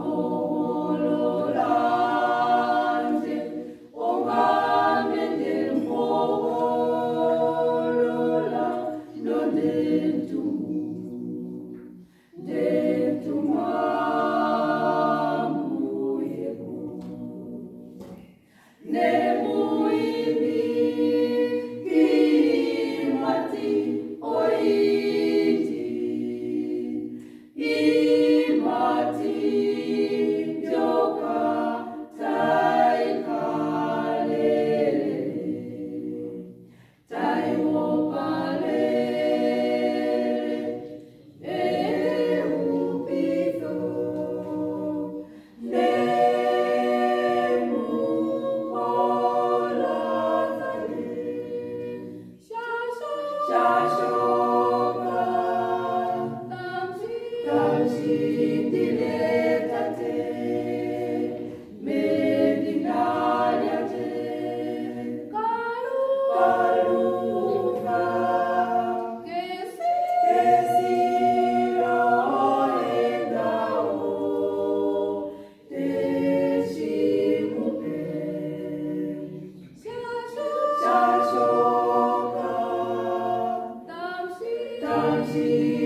Lord. see.